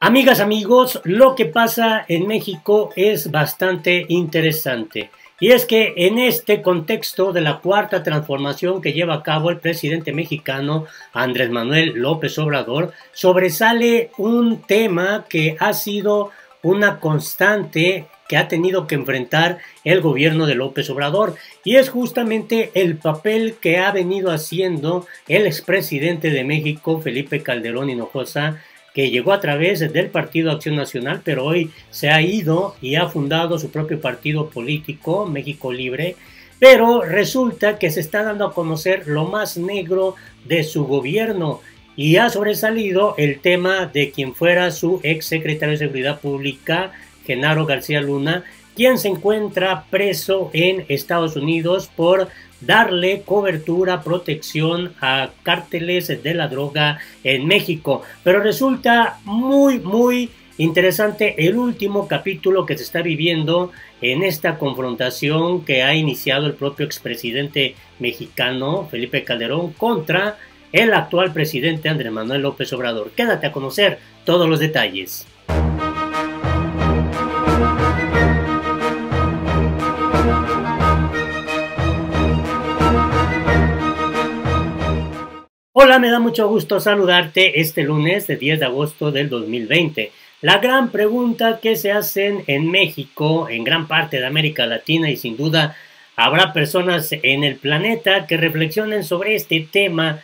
Amigas, amigos, lo que pasa en México es bastante interesante. Y es que en este contexto de la cuarta transformación que lleva a cabo el presidente mexicano Andrés Manuel López Obrador, sobresale un tema que ha sido una constante que ha tenido que enfrentar el gobierno de López Obrador y es justamente el papel que ha venido haciendo el expresidente de México Felipe Calderón Hinojosa que llegó a través del Partido Acción Nacional, pero hoy se ha ido y ha fundado su propio partido político, México Libre, pero resulta que se está dando a conocer lo más negro de su gobierno y ha sobresalido el tema de quien fuera su ex secretario de Seguridad Pública, Genaro García Luna, quien se encuentra preso en Estados Unidos por darle cobertura, protección a cárteles de la droga en México. Pero resulta muy, muy interesante el último capítulo que se está viviendo en esta confrontación que ha iniciado el propio expresidente mexicano Felipe Calderón contra el actual presidente Andrés Manuel López Obrador. Quédate a conocer todos los detalles. Hola, me da mucho gusto saludarte este lunes de 10 de agosto del 2020. La gran pregunta que se hacen en México, en gran parte de América Latina y sin duda habrá personas en el planeta que reflexionen sobre este tema.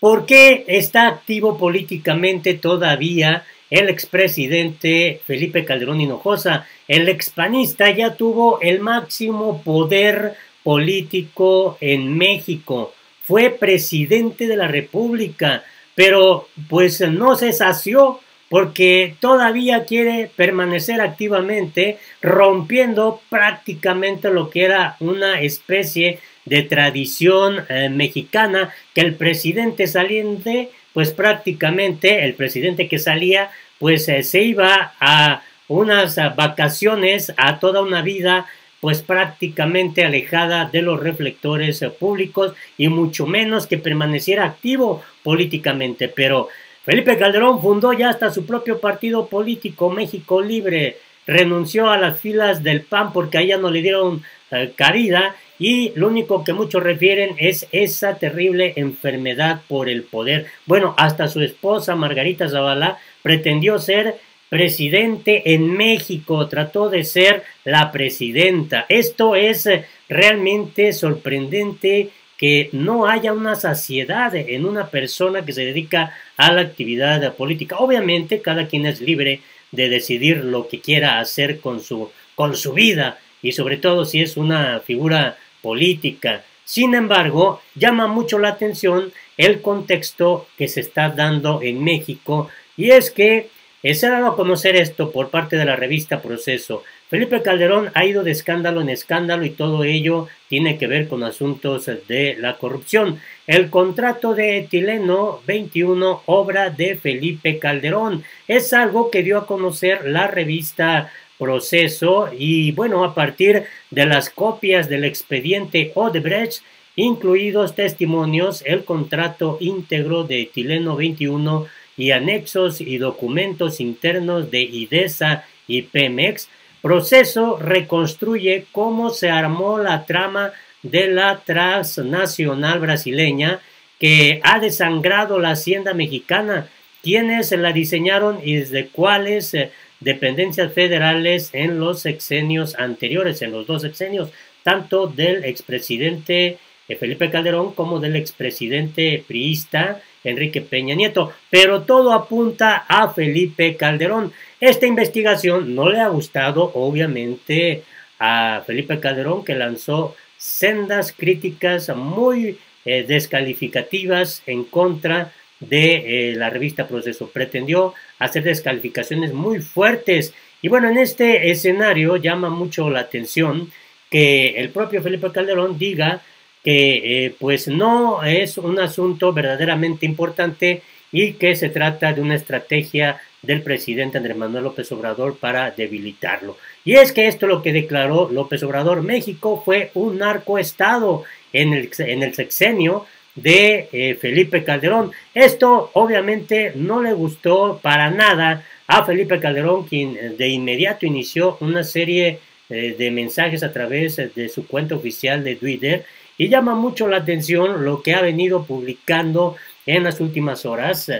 ¿Por qué está activo políticamente todavía el expresidente Felipe Calderón Hinojosa? El expanista ya tuvo el máximo poder político en México fue presidente de la República, pero pues no se sació porque todavía quiere permanecer activamente rompiendo prácticamente lo que era una especie de tradición eh, mexicana que el presidente saliente pues prácticamente el presidente que salía pues eh, se iba a unas vacaciones a toda una vida pues prácticamente alejada de los reflectores eh, públicos y mucho menos que permaneciera activo políticamente. Pero Felipe Calderón fundó ya hasta su propio partido político, México Libre, renunció a las filas del PAN porque a ella no le dieron eh, caridad y lo único que muchos refieren es esa terrible enfermedad por el poder. Bueno, hasta su esposa Margarita Zavala pretendió ser presidente en México, trató de ser la presidenta. Esto es eh, realmente sorprendente que no haya una saciedad en una persona que se dedica a la actividad política. Obviamente cada quien es libre de decidir lo que quiera hacer con su, con su vida y sobre todo si es una figura política. Sin embargo, llama mucho la atención el contexto que se está dando en México y es que ha dado a conocer esto por parte de la revista Proceso. Felipe Calderón ha ido de escándalo en escándalo y todo ello tiene que ver con asuntos de la corrupción. El contrato de etileno 21, obra de Felipe Calderón, es algo que dio a conocer la revista Proceso y bueno, a partir de las copias del expediente Odebrecht, incluidos testimonios, el contrato íntegro de etileno 21 y anexos y documentos internos de IDESA y Pemex, proceso reconstruye cómo se armó la trama de la transnacional brasileña que ha desangrado la hacienda mexicana, quienes la diseñaron y desde cuáles eh, dependencias federales en los sexenios anteriores, en los dos sexenios, tanto del expresidente eh, Felipe Calderón como del expresidente priista Enrique Peña Nieto, pero todo apunta a Felipe Calderón. Esta investigación no le ha gustado, obviamente, a Felipe Calderón, que lanzó sendas críticas muy eh, descalificativas en contra de eh, la revista Proceso. Pretendió hacer descalificaciones muy fuertes. Y bueno, en este escenario llama mucho la atención que el propio Felipe Calderón diga que eh, pues no es un asunto verdaderamente importante y que se trata de una estrategia del presidente Andrés Manuel López Obrador para debilitarlo. Y es que esto lo que declaró López Obrador, México fue un narcoestado en el, en el sexenio de eh, Felipe Calderón. Esto obviamente no le gustó para nada a Felipe Calderón, quien de inmediato inició una serie eh, de mensajes a través de su cuenta oficial de Twitter y llama mucho la atención lo que ha venido publicando en las últimas horas.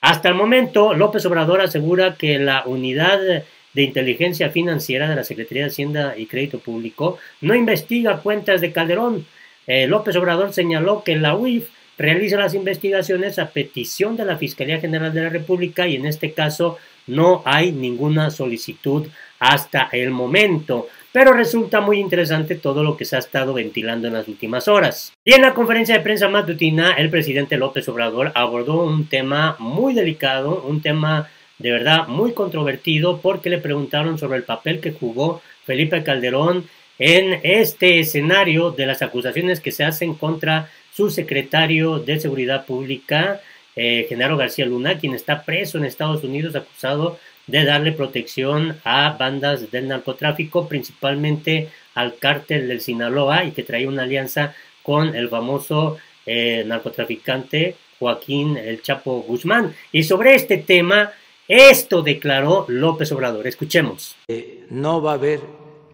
Hasta el momento, López Obrador asegura que la unidad de inteligencia financiera de la Secretaría de Hacienda y Crédito Público no investiga cuentas de Calderón. Eh, López Obrador señaló que la UIF realiza las investigaciones a petición de la Fiscalía General de la República y en este caso no hay ninguna solicitud hasta el momento. Pero resulta muy interesante todo lo que se ha estado ventilando en las últimas horas. Y en la conferencia de prensa matutina, el presidente López Obrador abordó un tema muy delicado, un tema de verdad muy controvertido, porque le preguntaron sobre el papel que jugó Felipe Calderón en este escenario de las acusaciones que se hacen contra su secretario de Seguridad Pública, eh, Genaro García Luna, quien está preso en Estados Unidos acusado de darle protección a bandas del narcotráfico, principalmente al cártel del Sinaloa y que traía una alianza con el famoso eh, narcotraficante Joaquín El Chapo Guzmán. Y sobre este tema, esto declaró López Obrador. Escuchemos. Eh, no va a haber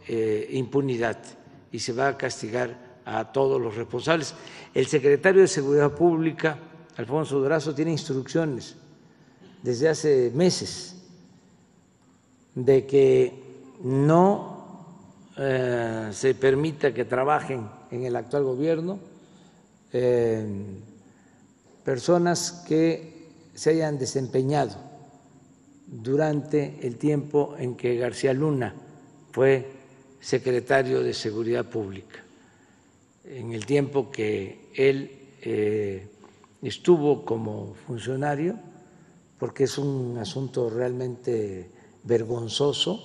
eh, impunidad y se va a castigar a todos los responsables. El secretario de Seguridad Pública, Alfonso Durazo, tiene instrucciones desde hace meses de que no eh, se permita que trabajen en el actual gobierno eh, personas que se hayan desempeñado durante el tiempo en que García Luna fue secretario de Seguridad Pública, en el tiempo que él eh, estuvo como funcionario, porque es un asunto realmente vergonzoso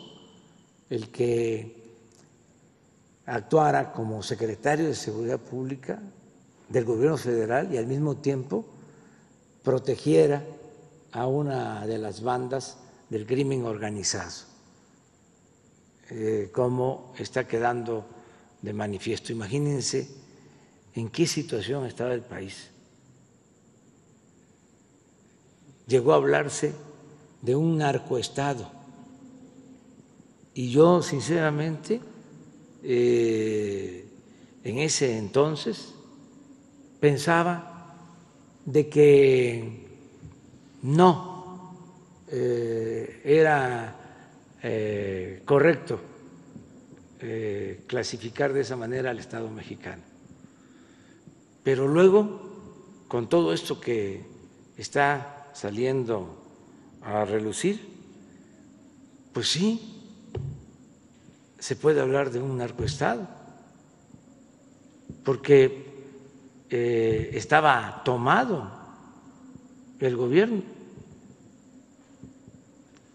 el que actuara como secretario de Seguridad Pública del gobierno federal y al mismo tiempo protegiera a una de las bandas del crimen organizado, eh, como está quedando de manifiesto. Imagínense en qué situación estaba el país. Llegó a hablarse de un narcoestado y yo, sinceramente, eh, en ese entonces pensaba de que no eh, era eh, correcto clasificar de esa manera al Estado mexicano. Pero luego, con todo esto que está saliendo a relucir, pues sí, se puede hablar de un narcoestado, porque eh, estaba tomado el gobierno.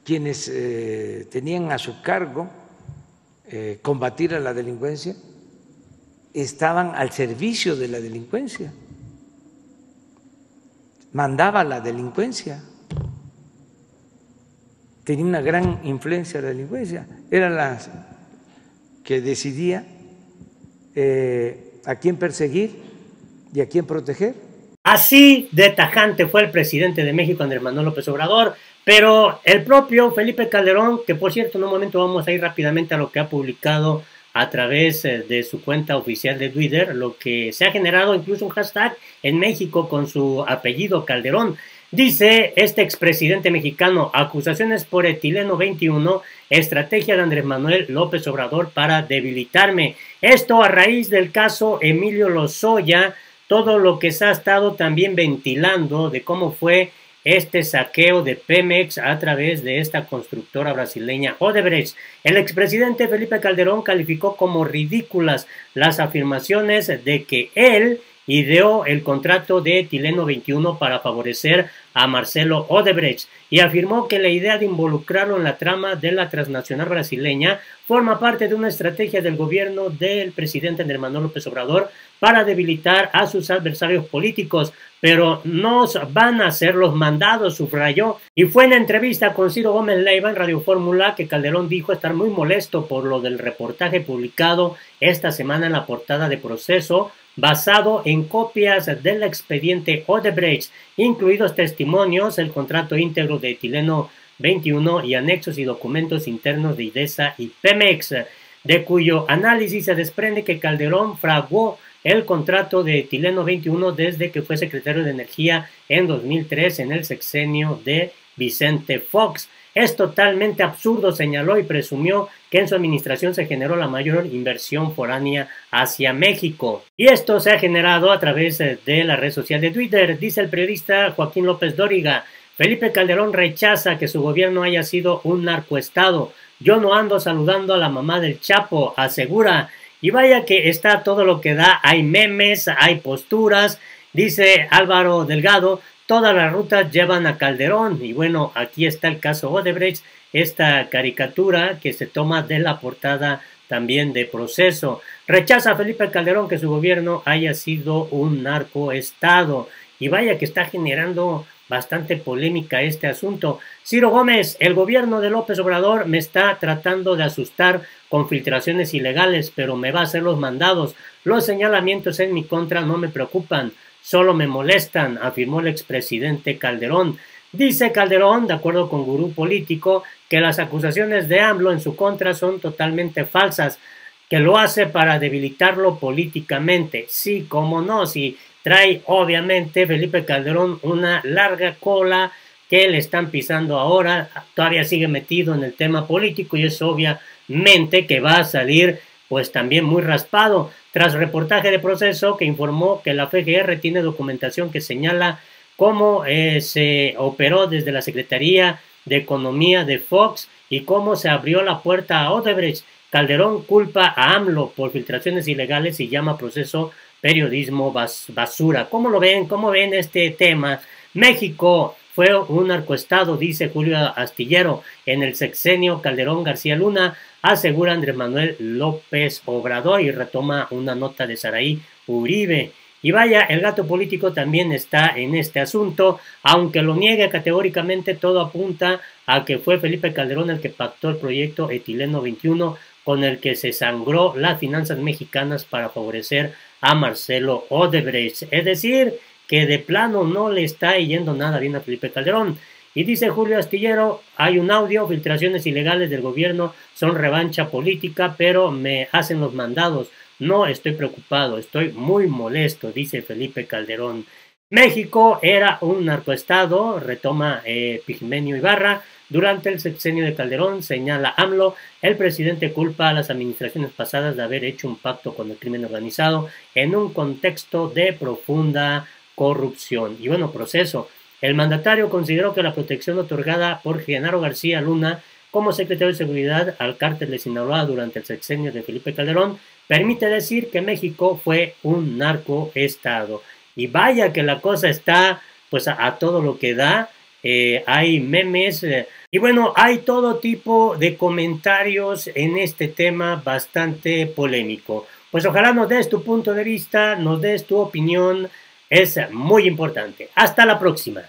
Quienes eh, tenían a su cargo eh, combatir a la delincuencia estaban al servicio de la delincuencia, mandaba la delincuencia, tenía una gran influencia la delincuencia, eran las que decidía eh, a quién perseguir y a quién proteger. Así de tajante fue el presidente de México, Andrés Manuel López Obrador, pero el propio Felipe Calderón, que por cierto en un momento vamos a ir rápidamente a lo que ha publicado a través eh, de su cuenta oficial de Twitter, lo que se ha generado incluso un hashtag en México con su apellido Calderón. Dice este expresidente mexicano, acusaciones por etileno 21, estrategia de Andrés Manuel López Obrador para debilitarme. Esto a raíz del caso Emilio Lozoya, todo lo que se ha estado también ventilando de cómo fue este saqueo de Pemex a través de esta constructora brasileña Odebrecht. El expresidente Felipe Calderón calificó como ridículas las afirmaciones de que él ideó el contrato de etileno 21 para favorecer a Marcelo Odebrecht y afirmó que la idea de involucrarlo en la trama de la transnacional brasileña forma parte de una estrategia del gobierno del presidente Andrés Manuel López Obrador para debilitar a sus adversarios políticos, pero no van a ser los mandados, subrayó. Y fue en entrevista con Ciro Gómez Leiva en Radio Fórmula que Calderón dijo estar muy molesto por lo del reportaje publicado esta semana en la portada de Proceso basado en copias del expediente Odebrecht, incluidos testimonios, el contrato íntegro de etileno 21 y anexos y documentos internos de IDESA y Pemex, de cuyo análisis se desprende que Calderón fraguó el contrato de Tileno 21 desde que fue secretario de Energía en 2003 en el sexenio de Vicente Fox. Es totalmente absurdo, señaló y presumió que en su administración se generó la mayor inversión foránea hacia México. Y esto se ha generado a través de la red social de Twitter, dice el periodista Joaquín López Dóriga. Felipe Calderón rechaza que su gobierno haya sido un narcoestado. Yo no ando saludando a la mamá del Chapo, asegura. Y vaya que está todo lo que da, hay memes, hay posturas, dice Álvaro Delgado, todas las rutas llevan a Calderón. Y bueno, aquí está el caso Odebrecht, esta caricatura que se toma de la portada también de proceso. Rechaza a Felipe Calderón que su gobierno haya sido un narcoestado. Y vaya que está generando bastante polémica este asunto. Ciro Gómez, el gobierno de López Obrador me está tratando de asustar con filtraciones ilegales, pero me va a hacer los mandados. Los señalamientos en mi contra no me preocupan, solo me molestan, afirmó el expresidente Calderón. Dice Calderón, de acuerdo con Gurú Político, que las acusaciones de AMLO en su contra son totalmente falsas, que lo hace para debilitarlo políticamente. Sí, cómo no, si trae obviamente Felipe Calderón una larga cola que le están pisando ahora, todavía sigue metido en el tema político y es obviamente que va a salir pues también muy raspado. Tras reportaje de proceso que informó que la FGR tiene documentación que señala cómo eh, se operó desde la Secretaría de Economía de Fox y cómo se abrió la puerta a Odebrecht. Calderón culpa a AMLO por filtraciones ilegales y llama proceso periodismo basura. ¿Cómo lo ven? ¿Cómo ven este tema? México fue un narcoestado, dice Julio Astillero, en el sexenio Calderón García Luna, asegura Andrés Manuel López Obrador y retoma una nota de Saraí Uribe. Y vaya, el gato político también está en este asunto, aunque lo niegue categóricamente, todo apunta a que fue Felipe Calderón el que pactó el proyecto Etileno 21 con el que se sangró las finanzas mexicanas para favorecer a Marcelo Odebrecht. Es decir, que de plano no le está yendo nada bien a Felipe Calderón. Y dice Julio Astillero, hay un audio, filtraciones ilegales del gobierno son revancha política, pero me hacen los mandados. No estoy preocupado, estoy muy molesto, dice Felipe Calderón. México era un narcoestado, retoma eh, Pigmenio Ibarra, durante el sexenio de Calderón, señala AMLO, el presidente culpa a las administraciones pasadas de haber hecho un pacto con el crimen organizado en un contexto de profunda corrupción. Y bueno, proceso. El mandatario consideró que la protección otorgada por Genaro García Luna como secretario de Seguridad al cártel de Sinaloa durante el sexenio de Felipe Calderón permite decir que México fue un narcoestado. Y vaya que la cosa está pues a todo lo que da eh, hay memes eh, y bueno, hay todo tipo de comentarios en este tema bastante polémico. Pues ojalá nos des tu punto de vista, nos des tu opinión, es muy importante. Hasta la próxima.